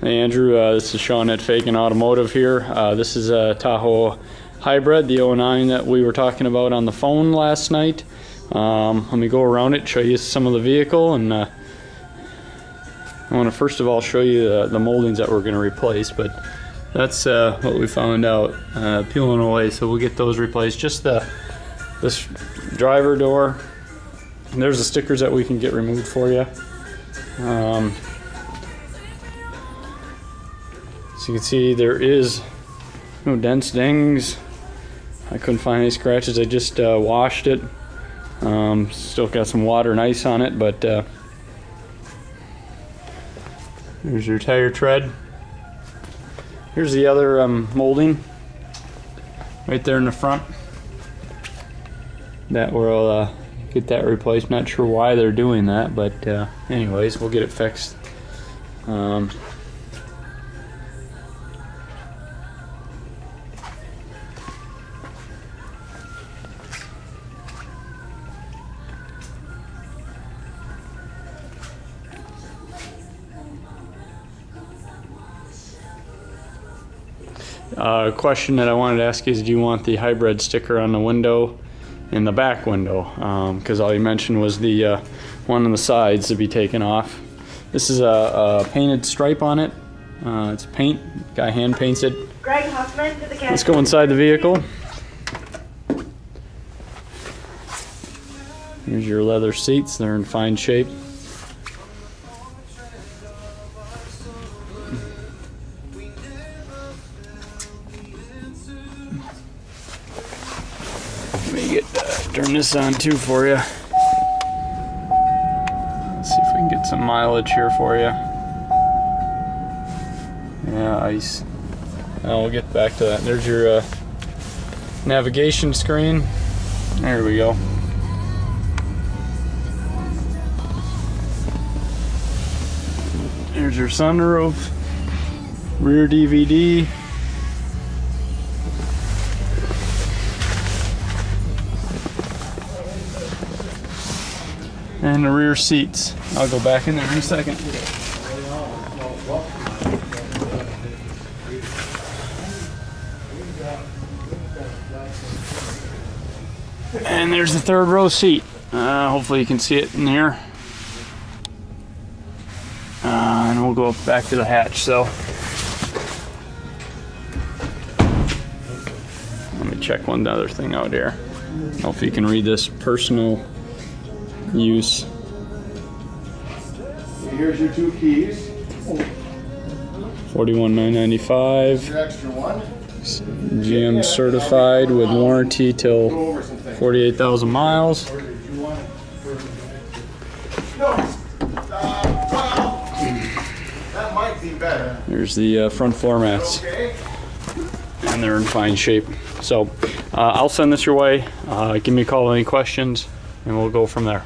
Hey Andrew, uh, this is Sean at Fagan Automotive here. Uh, this is a Tahoe Hybrid, the 09 that we were talking about on the phone last night. Um, let me go around it, show you some of the vehicle, and uh, I want to first of all show you uh, the moldings that we're going to replace, but that's uh, what we found out uh, peeling away, so we'll get those replaced. Just the this driver door, there's the stickers that we can get removed for you. Um, you can see there is no dents, dings. I couldn't find any scratches. I just uh, washed it. Um, still got some water and ice on it, but uh, there's your tire tread. Here's the other um, molding right there in the front. That will uh, get that replaced. Not sure why they're doing that, but uh, anyways, we'll get it fixed. Um, Uh, question that I wanted to ask is, do you want the hybrid sticker on the window in the back window? Because all you mentioned was the uh, one on the sides to be taken off. This is a, a painted stripe on it. Uh, it's paint. Guy hand paints it. Greg Huffman to the Let's go inside the vehicle. Here's your leather seats. They're in fine shape. Let me get uh, turn this on too for you. Let's see if we can get some mileage here for you. Yeah, ice. Now we'll get back to that. There's your uh, navigation screen. There we go. There's your sunroof, rear DVD. And the rear seats. I'll go back in there in a second. And there's the third row seat. Uh, hopefully you can see it in here. Uh, and we'll go back to the hatch. So let me check one other thing out here. Know if you can read this personal use. Here's your two keys. Forty-one nine ninety-five. Your extra one. GM certified with warranty till over some things. forty-eight thousand miles. Or did you want it for- No. Uh, well, that might be better. There's the uh, front floor mats. And they're in fine shape. So uh, I'll send this your way. Uh, give me a call with any questions, and we'll go from there.